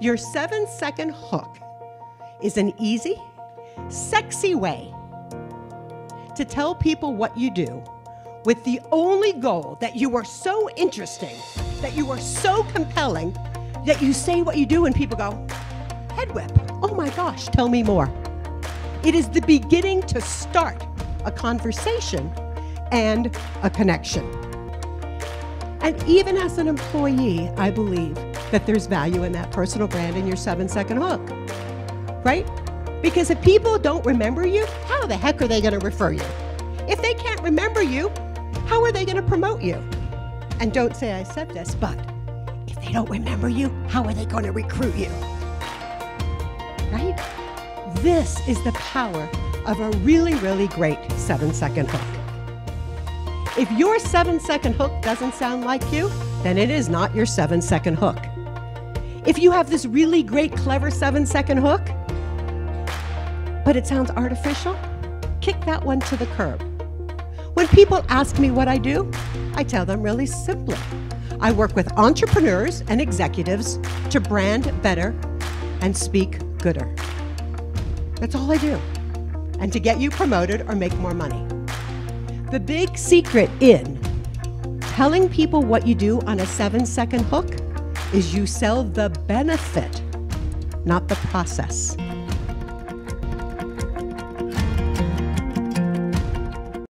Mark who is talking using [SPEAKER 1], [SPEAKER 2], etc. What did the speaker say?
[SPEAKER 1] Your seven second hook is an easy, sexy way to tell people what you do with the only goal that you are so interesting, that you are so compelling, that you say what you do and people go, head whip. Oh my gosh, tell me more. It is the beginning to start a conversation and a connection. And even as an employee, I believe that there's value in that personal brand in your seven second hook, right? Because if people don't remember you, how the heck are they going to refer you? If they can't remember you, how are they going to promote you? And don't say I said this, but if they don't remember you, how are they going to recruit you? Right? This is the power of a really, really great seven second hook. If your seven second hook doesn't sound like you, then it is not your seven second hook. If you have this really great, clever seven second hook, but it sounds artificial, kick that one to the curb. When people ask me what I do, I tell them really simply. I work with entrepreneurs and executives to brand better and speak gooder. That's all I do. And to get you promoted or make more money. The big secret in telling people what you do on a seven second hook is you sell the benefit, not the process.